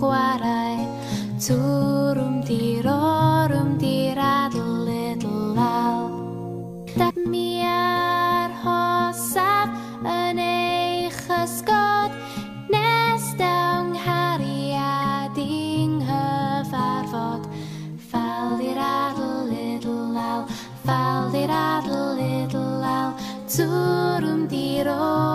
chwarae Twrwm dir orwm dir adlyd lal Dad mi ar hosaf yn eich ysgod Nes dawn nghariad i'n hyfarfod Fal dir adlyd lal Fal dir adlyd lal Twrwm di rorwm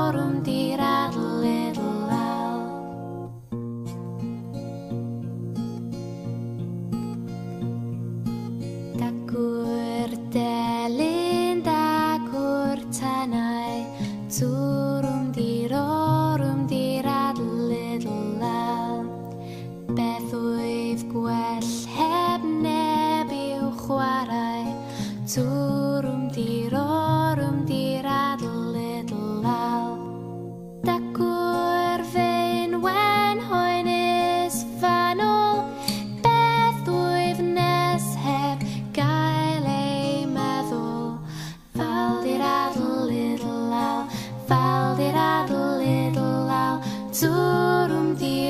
the